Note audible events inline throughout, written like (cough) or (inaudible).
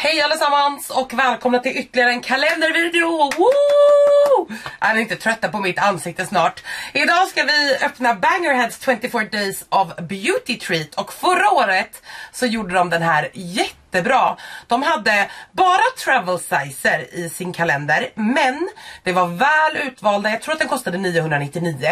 Hej allesammans och välkomna till ytterligare en kalendervideo! Woo! Är ni inte trötta på mitt ansikte snart? Idag ska vi öppna Bangerheads 24 Days of Beauty Treat och förra året så gjorde de den här jätte jättebra. De hade bara travel sizer i sin kalender men det var väl utvalda, jag tror att den kostade 999.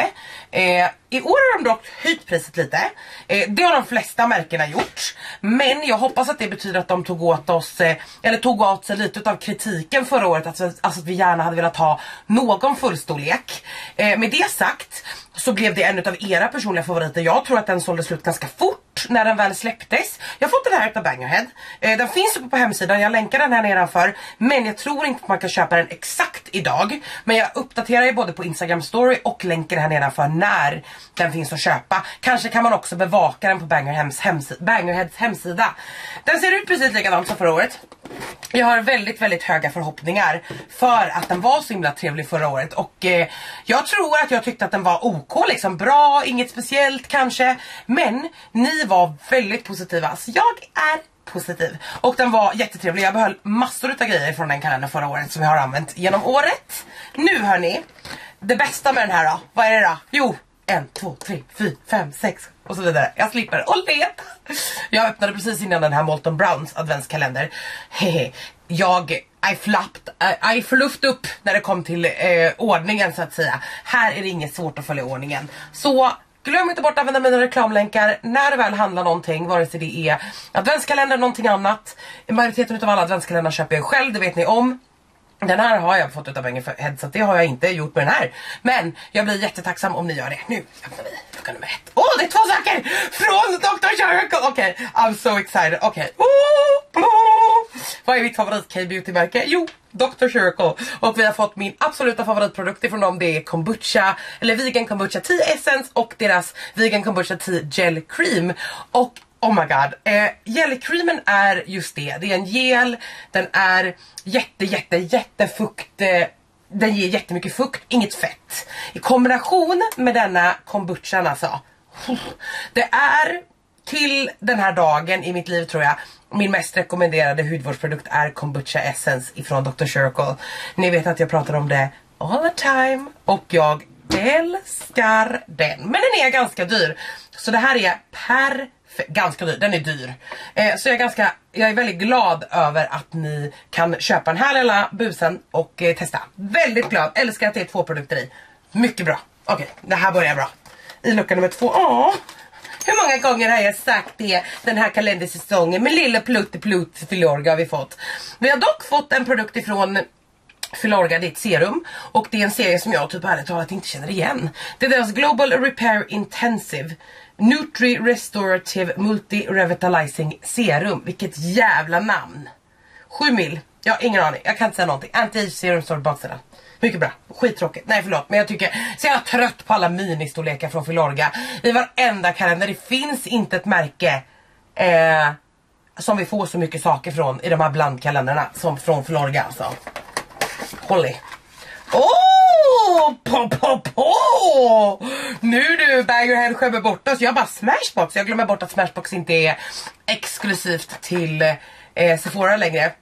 Eh, I år har de dock höjt priset lite. Eh, det har de flesta märkena gjort. Men jag hoppas att det betyder att de tog åt oss, eh, eller tog åt sig lite av kritiken förra året. Alltså, alltså att vi gärna hade velat ha någon fullstorlek. Eh, med det sagt så blev det en av era personliga favoriter. Jag tror att den sålde slut ganska fort när den väl släpptes. Jag har fått den här utav Bangerhead. Eh, den finns uppe på hemsidan, jag länkar den här nedanför. Men jag tror inte att man kan köpa den exakt idag. Men jag uppdaterar ju både på Instagram story och länkar här nedanför när den finns att köpa. Kanske kan man också bevaka den på Bangerheads, hemsida. Bangerheads hemsida. Den ser ut precis likadant som förra året. Jag har väldigt, väldigt höga förhoppningar för att den var så himla trevlig förra året och eh, jag tror att jag tyckte att den var OK, liksom bra, inget speciellt kanske. Men ni var väldigt positiva, så jag är positiv. Och den var jättetrevlig, jag behöll massor av grejer från den kalendern förra året som jag har använt genom året. Nu hörni, det bästa med den här då, vad är det då? Jo, en, två, tre, fyra, fem, sex och så vidare. Jag slipper och leta. Jag öppnade precis innan den här Molton Browns adventskalender. Hehe. Jag I flapped, I, I förluft upp när det kom till eh, ordningen så att säga. Här är det inget svårt att följa ordningen. Så Glöm inte bort att använda mina reklamlänkar när det väl handlar någonting, vare sig det är adventskalender eller någonting annat. Majoriteten av alla adventskalendrar köper jag själv, det vet ni om. Den här har jag fått utav Bangerhead så det har jag inte gjort med den här. Men jag blir jättetacksam om ni gör det. Nu öppnar vi lucka nummer ett. Åh, oh, det är två saker! Från Dr. Jericho! Okej, okay, I'm so excited. Okej. Okay. Oh, oh. Vad är mitt favorit K-beauty-märke? Jo, Dr. Circle, Och vi har fått min absoluta favoritprodukt ifrån dem. Det är kombucha, eller vegan kombucha tea essence och deras vegan kombucha tea gel cream. Och Oh my god. Eh, gelcreamen är just det. Det är en gel, den är jätte jätte jättefukt. Eh, den ger jättemycket fukt, inget fett. I kombination med denna kombuchan alltså. Det är till den här dagen i mitt liv tror jag min mest rekommenderade hudvårdsprodukt är kombucha essence ifrån Dr. Circle. Ni vet att jag pratar om det all the time och jag älskar den. Men den är ganska dyr. Så det här är per ganska dyr, den är dyr. Eh, så jag är, ganska, jag är väldigt glad över att ni kan köpa den här lilla busen och eh, testa. Väldigt glad, älskar att det är två produkter i. Mycket bra. Okej, okay, det här börjar bra. I lucka nummer två, åh! Hur många gånger har jag sagt det den här kalendersäsongen med lilla Plutti Plutt Filorga har vi fått. Vi har dock fått en produkt ifrån Filorga, det är ett serum och det är en serie som jag typ ärligt talat inte känner igen. Det är deras Global Repair Intensive Nutri Restorative Multi Revitalizing Serum. Vilket jävla namn. 7 mil. Jag har ingen aning. Jag kan inte säga någonting. Anti-age serum står på baksidan. Mycket bra. Skittråkigt. Nej förlåt men jag tycker så jag är trött på alla ministorlekar från Filorga. I varenda kalender. Det finns inte ett märke eh, som vi får så mycket saker från i de här blandkalendrarna som från Filorga alltså. Håll i. Åh! på, på, på! Nu du, Baggerhead skämmer bort oss. Jag bara Smashbox. Jag glömmer bort att Smashbox inte är exklusivt till eh, Sephora längre.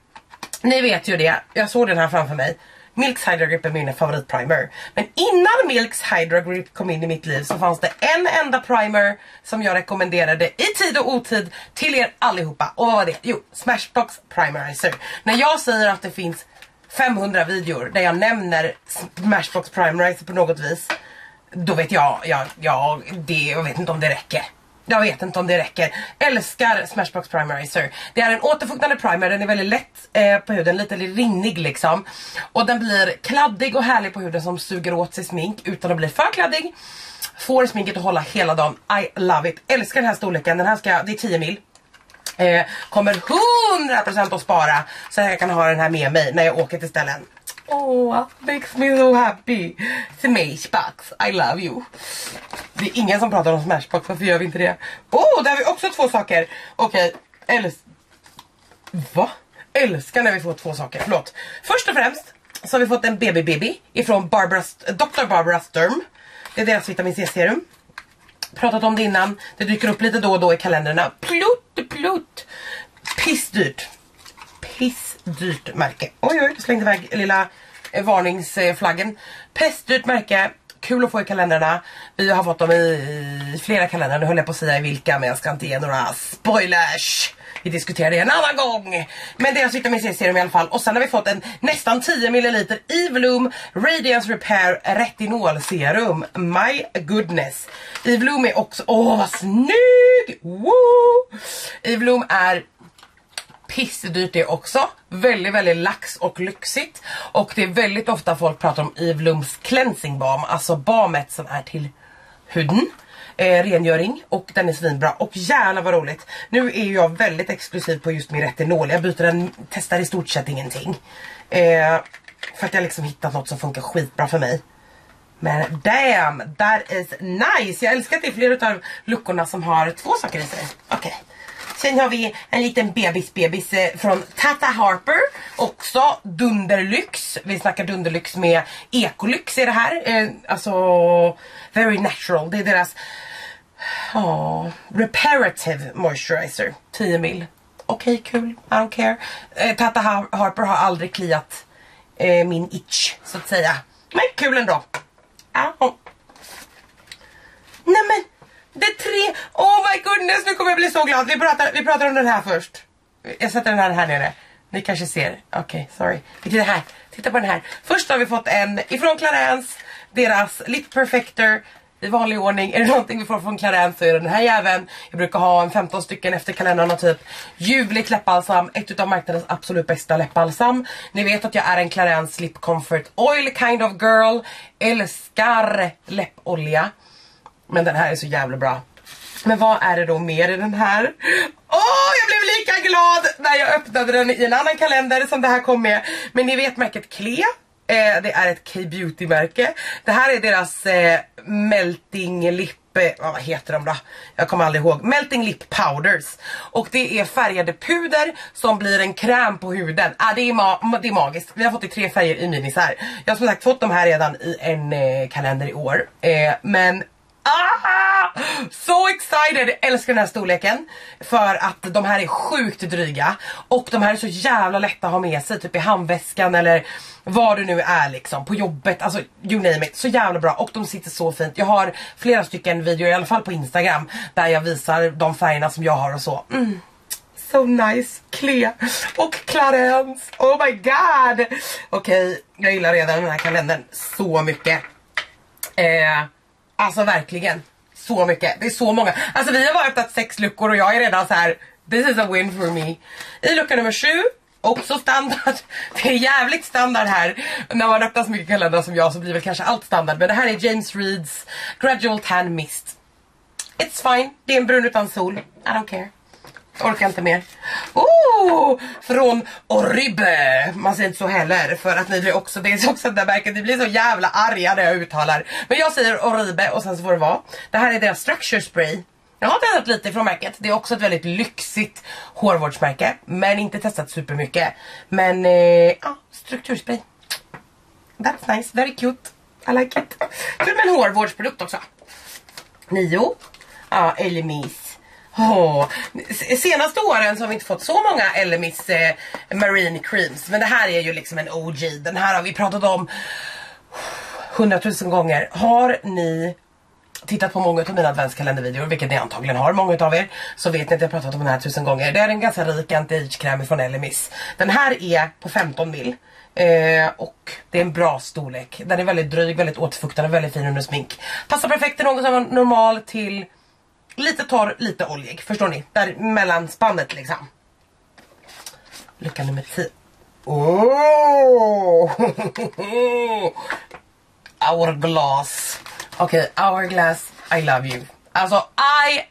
Ni vet ju det. Jag såg den här framför mig. Milks Hydra Grip är min favoritprimer. Men innan Milks Hydra Grip kom in i mitt liv så fanns det en enda primer som jag rekommenderade i tid och otid till er allihopa. Och vad var det? Jo, Smashbox Primerizer. När jag säger att det finns 500 videor där jag nämner Smashbox Primerizer på något vis. Då vet jag, jag, jag, det, jag vet inte om det räcker. Jag vet inte om det räcker. Älskar Smashbox Primerizer. Det är en återfuktande primer, den är väldigt lätt eh, på huden, lite rinnig liksom. Och den blir kladdig och härlig på huden som suger åt sig smink utan att bli för kladdig. Får sminket att hålla hela dagen. I love it. Älskar den här storleken, den här ska, det är 10 mil. Eh, kommer 100% att spara så att jag kan ha den här med mig när jag åker till ställen. Åh, oh, makes me so happy. Smashbox, I love you. Det är ingen som pratar om Smashbox, varför gör vi inte det? Åh, oh, där har vi också två saker. Okej, okay. älsk... Va? Älskar när vi får två saker, förlåt. Först och främst så har vi fått en BB Baby ifrån Barbara, Dr. Barbara Sturm. Det är deras vitamin C-serum. Pratat om det innan, det dyker upp lite då och då i kalendrarna. Plutt, plutt. Pissdyrt. pissdyrt märke. Oj oj, slängde iväg lilla eh, varningsflaggen. Pestdyrt märke. Kul att få i kalendrarna. Vi har fått dem i, i flera kalendrar. Nu höll jag på att säga i vilka men jag ska inte ge några spoilers. Vi diskuterar det en annan gång. Men deras vitamin C-serum i alla fall. Och sen har vi fått en nästan 10 ml Evolume Radiance Repair Retinol Serum. My goodness. Evolume är också, åh oh, vad snygg! Woo! Evolume är pissdyrt det också. Väldigt, väldigt lax och lyxigt. Och det är väldigt ofta folk pratar om Evolums cleansing balm. Alltså balmet som är till huden eh, rengöring och den är svinbra och jävlar vad roligt. Nu är jag väldigt exklusiv på just min retinol. Jag byter den, testar i stort sett ingenting. Eh, för att jag liksom hittat något som funkar skitbra för mig. Men damn, that is nice! Jag älskar att det är flera av luckorna som har två saker i sig. Okej. Okay. Sen har vi en liten bebis bebis eh, från Tata Harper. Också Dunderlyx. Vi snackar Dunderlyx med Ekolyx i det här. Eh, alltså Very Natural. Det är deras oh, Reparative Moisturizer. 10 mil. Okej, okay, kul. I don't care. Eh, Tata Harper har aldrig kliat eh, min itch, så att säga. Men kul ändå. Oh. Nej men, det är tre. Oh my goodness, nu kommer jag bli så glad. Vi pratar, vi pratar om den här först. Jag sätter den här här nere. Ni kanske ser. Okej, okay, sorry. Vi tittar här. Titta på den här. Först har vi fått en ifrån Clarence. Deras Lip Perfector i vanlig ordning. Är det någonting vi får från Clarence så är det den här jäveln. Jag brukar ha en 15 stycken efter kalendrarna typ. Ljuvligt läppbalsam, ett utav marknadens absolut bästa läppbalsam. Ni vet att jag är en Clarence Lip Comfort Oil kind of girl. Älskar läppolja. Men den här är så jävla bra. Men vad är det då mer i den här? Åh, oh, jag blev lika glad när jag öppnade den i en annan kalender som det här kom med. Men ni vet märket Klee. Eh, det är ett K-beauty märke. Det här är deras eh, melting lip, eh, vad heter de då? Jag kommer aldrig ihåg. Melting lip powders. Och det är färgade puder som blir en kräm på huden. Ah, det, är ma det är magiskt. Vi har fått i tre färger i minisar. Jag har som sagt fått de här redan i en eh, kalender i år. Eh, men Ah! So excited! Älskar den här storleken. För att de här är sjukt dryga. Och de här är så jävla lätta att ha med sig. Typ i handväskan eller var du nu är liksom. På jobbet. Alltså you name it. Så jävla bra. Och de sitter så fint. Jag har flera stycken videor i alla fall på Instagram. Där jag visar de färgerna som jag har och så. Mm. So nice. Kle. Och Clarence. Oh my god. Okej, okay, jag gillar redan den här kalendern så mycket. Eh... Alltså verkligen. Så mycket. Det är så många. Alltså vi har bara öppnat sex luckor och jag är redan så här. This is a win for me. I lucka nummer sju. Också standard. (laughs) Det är jävligt standard här. När man öppnar så mycket kalendrar som jag så blir väl kanske allt standard. Men det här är James Reeds Gradual Tan Mist. It's fine. Det är en brun utan sol. I don't care. Orkar inte mer. Oh, från Oribe. Man säger inte så heller för att ni blir också, det är också det där märket, ni blir så jävla arga när jag uttalar. Men jag säger Oribe och sen så får det vara. Det här är deras structure spray. Jag har testat lite från märket. Det är också ett väldigt lyxigt hårvårdsmärke. Men inte testat supermycket. Men eh, ja, strukturspray. That's nice, very cute. I like it. Kul med en hårvårdsprodukt också. Nio. Ja, Elimis. Oh. Senaste åren så har vi inte fått så många Elemis eh, Marine Creams. Men det här är ju liksom en OG. Den här har vi pratat om hundratusen gånger. Har ni tittat på många av mina adventskalendervideor, vilket ni antagligen har, många av er, så vet ni att jag pratat om den här tusen gånger. Det är en ganska rik anti-age-kräm från Elemis. Den här är på 15 mil. Eh, och det är en bra storlek. Den är väldigt dryg, väldigt återfuktande, väldigt fin under smink. Passar perfekt till någon som är normal till Lite torr, lite oljig. Förstår ni? Där mellanspannet liksom. Lucka nummer 10. Oh! (laughs) Hourglass. Okej, okay, Hourglass, I love you. Alltså, I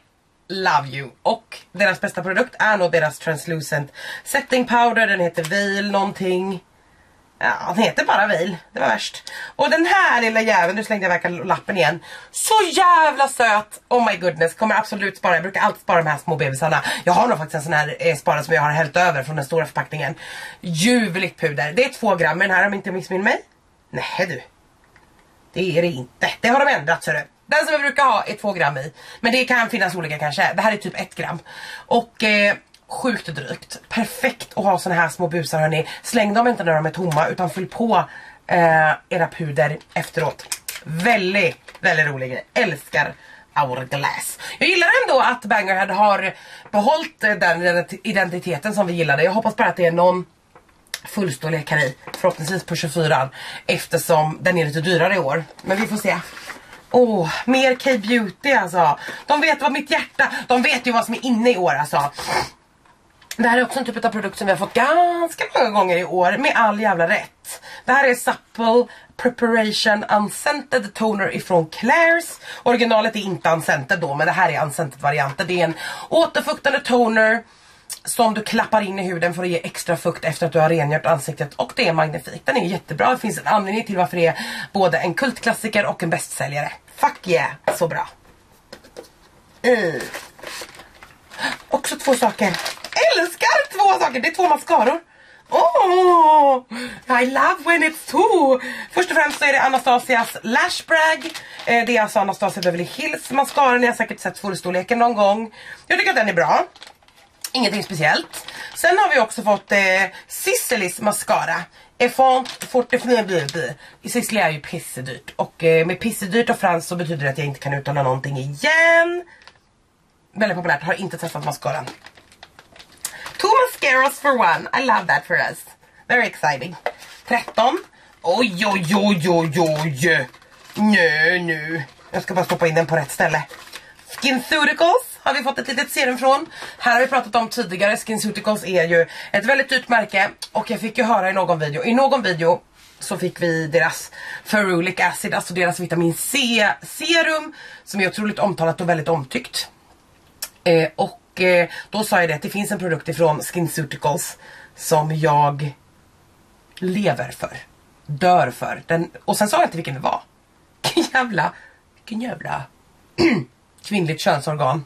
love you. Och deras bästa produkt är nog deras translucent setting powder. Den heter Veil någonting. Ja, den heter bara Vil. Det var värst. Och den här lilla jäveln, nu slängde jag iväg lappen igen. Så jävla söt! Oh my goodness, kommer absolut spara. Jag brukar alltid spara de här små bebisarna. Jag har nog faktiskt en sån här eh, spara som jag har hällt över från den stora förpackningen. Ljuvligt puder. Det är två gram i den här om inte missminner mig. Nej du. Det är det inte. Det har de ändrat så du. Den som jag brukar ha är två gram i. Men det kan finnas olika kanske. Det här är typ ett gram. Och eh, sjukt drygt. Perfekt att ha såna här små busar hörni. Släng dem inte när de är tomma utan fyll på eh, era puder efteråt. Väldigt, väldigt rolig grej. Älskar Hourglass. Jag gillar ändå att Bangerhead har behållit den identiteten som vi gillade. Jag hoppas bara att det är någon fullstorlek här i. Förhoppningsvis på 24 eftersom den är lite dyrare i år. Men vi får se. Åh, oh, mer K-beauty alltså. De vet vad mitt hjärta, de vet ju vad som är inne i år alltså. Det här är också en typ av produkt som vi har fått ganska många gånger i år med all jävla rätt. Det här är Supple Preparation Unscented Toner ifrån Claire's. Originalet är inte unscented då men det här är unscented varianten. Det är en återfuktande toner som du klappar in i huden för att ge extra fukt efter att du har rengjort ansiktet och det är magnifikt. Den är jättebra, det finns en anledning till varför det är både en kultklassiker och en bästsäljare. Fuck yeah, så bra. Mm. Också två saker. Älskar två saker, det är två mascaror. Oh, I love when it's two. Först och främst så är det Anastasias Lash Brag. Eh, det är alltså Anastasia Beverly Hills mascara. Ni har säkert sett fullstorleken någon gång. Jag tycker att den är bra. Ingenting speciellt. Sen har vi också fått eh, Sicilys mascara. Effant Fortifine Beauty. Sicily är ju pissedyrt. Och eh, med pissedyrt och franskt så betyder det att jag inte kan uttala någonting igen. Väldigt populärt, har inte testat mascaran. Two mascaras for one. I love that for us. Very exciting. 13. Oj, oj, oj, oj, oj. Nö, nu. Jag ska bara stoppa in den på rätt ställe. SkinCeuticals har vi fått ett litet serum från. Här har vi pratat om tidigare. SkinCeuticals är ju ett väldigt dyrt märke. Och jag fick ju höra i någon video. I någon video så fick vi deras Ferulic Acid, alltså deras vitamin C serum. Som är otroligt omtalat och väldigt omtyckt. Eh, och eh, då sa jag det att det finns en produkt ifrån SkinCeuticals som jag lever för. Dör för. Den, och sen sa jag inte vilken det var. (laughs) Vilken jävla, vilken jävla (clears throat) kvinnligt könsorgan.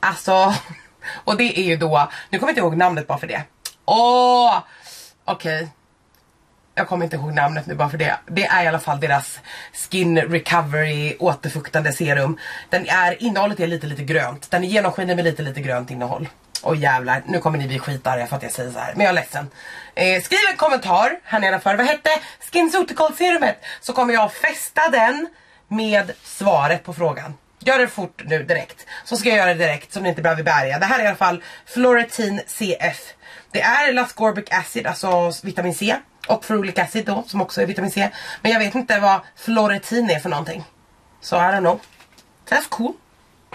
Alltså, (laughs) och det är ju då, nu kommer jag inte ihåg namnet bara för det. Åh, okej. Okay. Jag kommer inte ihåg namnet nu bara för det. Det är i alla fall deras Skin Recovery återfuktande serum. Den är, innehållet är lite lite grönt. Den är genomskinlig med lite lite grönt innehåll. Och jävlar, nu kommer ni bli skitarga för att jag säger så här. Men jag är ledsen. Eh, skriv en kommentar här nedanför. Vad hette SkinCeutical serumet? Så kommer jag fästa den med svaret på frågan. Gör det fort nu direkt. Så ska jag göra det direkt så ni inte behöver bärga. Det här är i alla fall Floretin CF. Det är Lascorbic acid, alltså vitamin C. Och ferulic acid då, som också är vitamin C. Men jag vet inte vad floretin är för någonting. Så so I don't know. That's cool.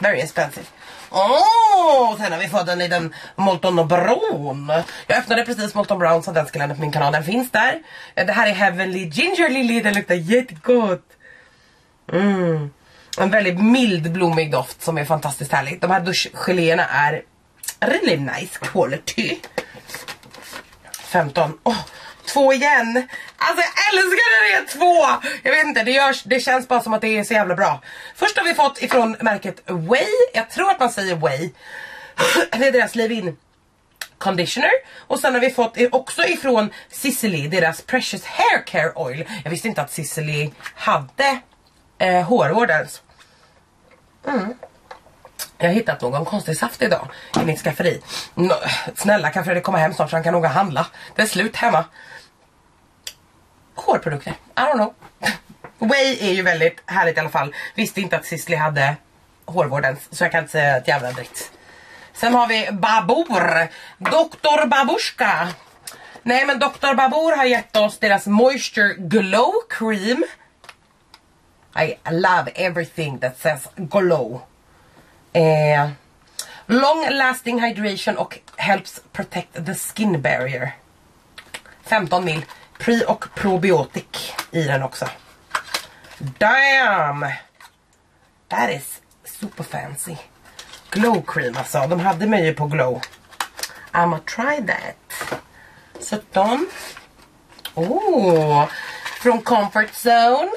Very expensive. Åh, oh, sen har vi fått en liten Molton Brown. Jag öppnade precis Molton Brown så den ska lämna på min kanal. Den finns där. Det här är Heavenly Ginger Lily. Den luktar jättegott. Mm. En väldigt mild blommig doft som är fantastiskt härlig. De här duschgeléerna är really nice quality. 15. Oh, två igen. Alltså jag älskar när det är två. Jag vet inte, det, görs, det känns bara som att det är så jävla bra. Först har vi fått ifrån märket Way. Jag tror att man säger Way. (clears throat) det är deras leave-in conditioner. Och sen har vi fått också ifrån Sicily deras Precious Hair Care Oil. Jag visste inte att Sicily hade eh, hårvård ens. Mm. Jag har hittat någon konstig saft idag i mitt skafferi. Snälla kan Fredrik komma hem snart så han kan nog handla. Det är slut hemma. Hårprodukter, I don't know. Way är ju väldigt härligt i alla fall. Visste inte att Sisley hade hårvårdens så jag kan inte säga ett jävla dritt. Sen har vi Babor. Dr. Babushka. Nej men Dr. Babor har gett oss deras Moisture Glow Cream. I love everything that says glow. Eh, long lasting hydration och helps protect the skin barrier. 15 mil pre och probiotic i den också. Damn! That is super fancy. Glow cream alltså. De hade mig ju på glow. I'mma try that. 17. Oh, från Comfort Zone.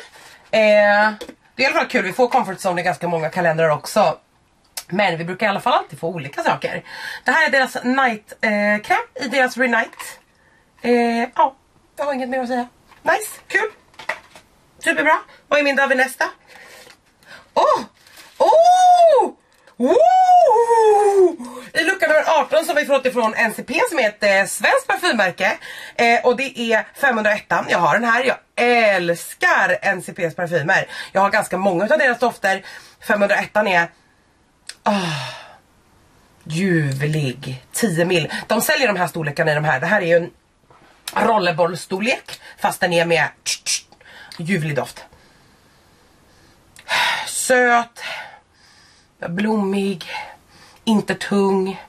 Eh, det är i alla fall kul, vi får comfort zone i ganska många kalendrar också. Men vi brukar i alla fall alltid få olika saker. Det här är deras night eh, kräm i deras Renight. Eh, ja, jag har inget mer att säga. Nice, kul. Typ Superbra. Vad är min dag nästa? Åh! Oh! Oh! Woo! I lucka nummer 18 så har vi fått ifrån NCP som är ett eh, svenskt parfymmärke. Eh, och det är 501. Jag har den här. Jag älskar NCPs parfymer. Jag har ganska många av deras dofter. 501 är... Oh, ljuvlig. 10 mil. De säljer de här storlekarna i de här. Det här är ju en rollerbollstorlek. Fast den är med ljuvlig doft. Söt. Blommig. Inte tung.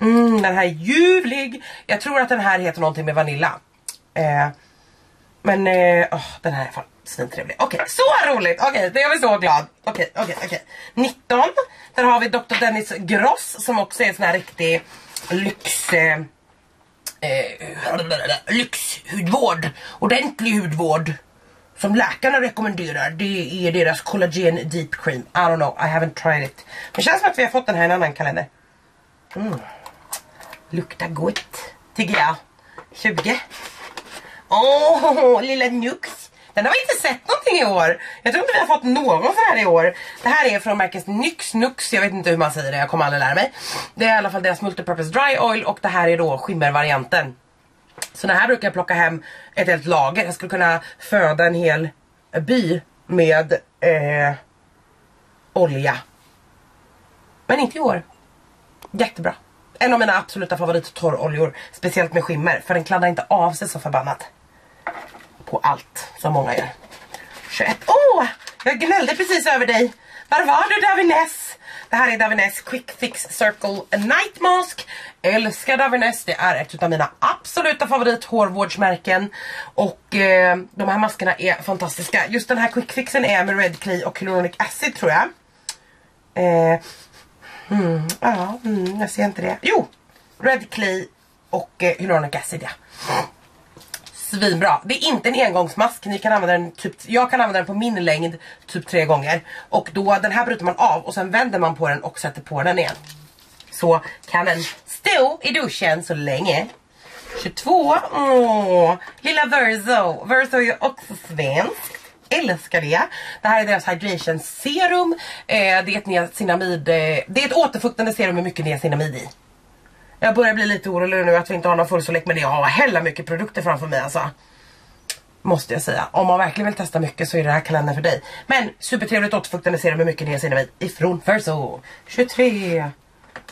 Mm, den här är ljuvlig. Jag tror att den här heter någonting med vanilla. Eh, men eh, oh, den här är fan svintrevlig. Okej, okay, så roligt! Okej, okay, det är vi så glad. Okej, okay, okej, okej. 19. Där har vi Dr. Dennis Gross som också är en sån här riktig lyx... Eh, eh, lyxhudvård. Ordentlig hudvård. Som läkarna rekommenderar. Det är deras collagen deep cream. I don't know, I haven't tried it. Men det känns som att vi har fått den här i en annan kalender. Mm. Luktar gott, tycker jag. 20. Åh, oh, lilla Nux. Den har vi inte sett någonting i år. Jag tror inte vi har fått någon sån här i år. Det här är från märket Nyx Nux. Jag vet inte hur man säger det, jag kommer aldrig lära mig. Det är i alla fall deras multipurpose dry oil och det här är då skimmervarianten. Så den här brukar jag plocka hem ett helt lager. Jag skulle kunna föda en hel by med eh, olja. Men inte i år. Jättebra. En av mina absoluta favorittorroljor. Speciellt med skimmer. För den kladdar inte av sig så förbannat. På allt som många gör. 21. Åh! Oh, jag gnällde precis över dig. Var var du Davines? Det här är Davines Quick Fix Circle Night Mask. Älskar Davines, det är ett av mina absoluta favorit hårvårdsmärken. Och eh, de här maskerna är fantastiska. Just den här Quick Fixen är med Red Clay och Hyaluronic Acid tror jag. Eh, mm, ja, mm, jag ser inte det. Jo! Red Clay och eh, Hyaluronic Acid ja svinbra. Det är inte en engångsmask, ni kan använda den typ, jag kan använda den på min längd typ tre gånger. Och då, den här bryter man av och sen vänder man på den och sätter på den igen. Så kan den stå i duschen så länge. 22, åh, lilla Verso. Verso är också svensk. Älskar det. Det här är deras hydration serum. Eh, det är ett niacinamid, eh, det är ett återfuktande serum med mycket niacinamid i. Jag börjar bli lite orolig nu att vi inte har någon fullstorlek men jag har hella mycket produkter framför mig alltså. Måste jag säga. Om man verkligen vill testa mycket så är det här kalendern för dig. Men supertrevligt återfuktande serum med mycket niacinamid ifrån Verso. 23.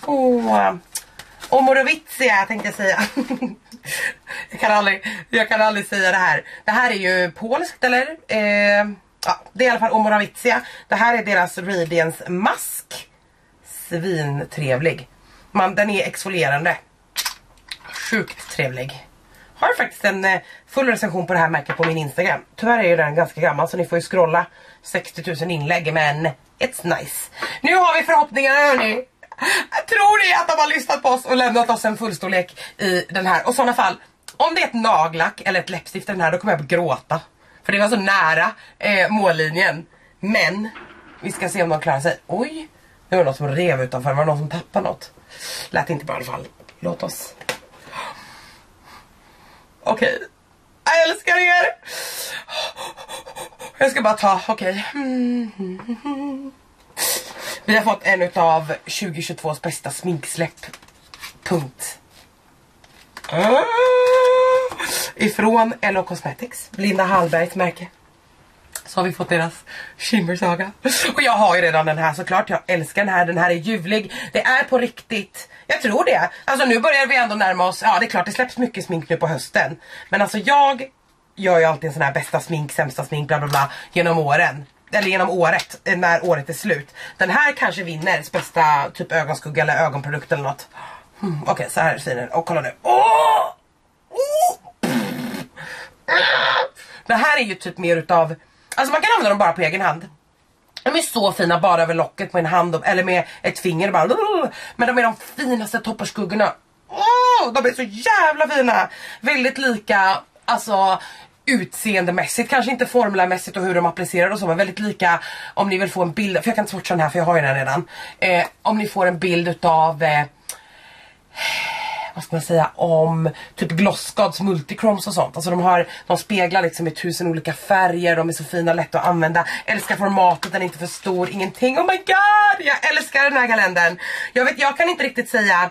Åh. Och Morovitsia tänkte jag säga. (laughs) jag, kan aldrig, jag kan aldrig säga det här. Det här är ju polskt eller? Eh, ja, det är i alla fall Omoravitsia. Det här är deras Radiance mask. Svintrevlig. Man, den är exfolierande. Sjukt trevlig. Har faktiskt en eh, full recension på det här märket på min Instagram. Tyvärr är ju den ganska gammal så ni får ju scrolla 60 000 inlägg men it's nice. Nu har vi förhoppningar hörni. Tror det att de har lyssnat på oss och lämnat oss en fullstorlek i den här. Och i sådana fall, om det är ett nagellack eller ett läppstift i den här då kommer jag att gråta. För det var så nära eh, mållinjen. Men vi ska se om de klarar sig. Oj, det var något som rev utanför. Var det någon som tappade något? Lät inte bra i alla fall. Låt oss. Okej. Okay. Jag älskar er! Jag ska bara ta, okej. Okay. Vi har fått en utav 2022s bästa sminksläpp. Punkt. Ah. Ifrån LO Cosmetics. Linda Hallbergs märke så har vi fått deras Shimmer-saga. Och jag har ju redan den här såklart, jag älskar den här, den här är ljuvlig. Det är på riktigt, jag tror det. Alltså nu börjar vi ändå närma oss, ja det är klart det släpps mycket smink nu på hösten. Men alltså jag gör ju alltid en sån här bästa smink, sämsta smink, bla bla bla genom åren. Eller genom året, när året är slut. Den här kanske vinner bästa typ ögonskugga eller ögonprodukt eller något. Mm, Okej, okay, så här ser den. Och kolla nu. Åh! Oh! Det här är ju typ mer utav Alltså man kan använda dem bara på egen hand. De är så fina bara över locket med en hand eller med ett finger bara. Men de är de finaste topperskuggorna. Oh, de är så jävla fina! Väldigt lika, alltså utseendemässigt, kanske inte formulärmässigt och hur de applicerar och så men väldigt lika om ni vill få en bild, för jag kan inte swatcha den här för jag har ju den redan. Eh, om ni får en bild utav eh, vad ska man säga, om typ Glossgods multichromes och sånt. Alltså de har, de speglar liksom i tusen olika färger, de är så fina, lätta att använda. Älskar formatet, den är inte för stor, ingenting. Oh my god! Jag älskar den här kalendern. Jag vet, jag kan inte riktigt säga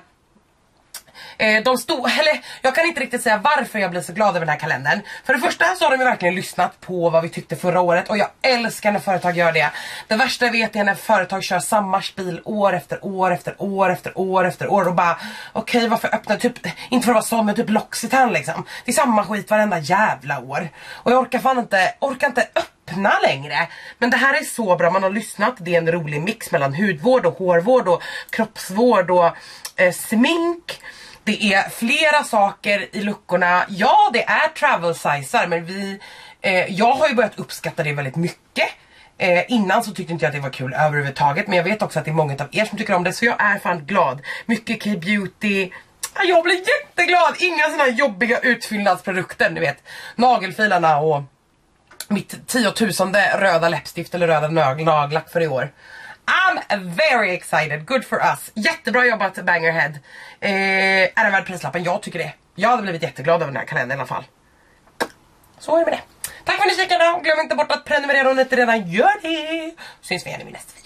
Eh, de stod, (laughs) eller jag kan inte riktigt säga varför jag blir så glad över den här kalendern. För det första så har de ju verkligen lyssnat på vad vi tyckte förra året och jag älskar när företag gör det. Det värsta jag vet är när företag kör samma spil år efter år efter år efter år efter år och bara okej okay, varför öppnar typ, inte för att vara sån men typ Loxitan liksom. Det är samma skit varenda jävla år. Och jag orkar fan inte, orkar inte öppna öppna längre. Men det här är så bra, man har lyssnat, det är en rolig mix mellan hudvård och hårvård och kroppsvård och eh, smink. Det är flera saker i luckorna. Ja, det är travel-sizer, men vi, eh, jag har ju börjat uppskatta det väldigt mycket. Eh, innan så tyckte inte jag att det var kul överhuvudtaget men jag vet också att det är många av er som tycker om det så jag är fan glad. Mycket K-beauty, jag blir jätteglad! Inga såna här jobbiga utfyllnadsprodukter, ni vet. Nagelfilarna och mitt tiotusende röda läppstift eller röda nagellack för i år. I'm very excited, good for us. Jättebra jobbat Bangerhead. Eh, är den värd prislappen? Jag tycker det. Jag hade blivit jätteglad över den här kalendern i alla fall. Så är det med det. Tack för att ni kikade. Glöm inte bort att prenumerera om ni inte redan gör det. Syns vi igen i min nästa video.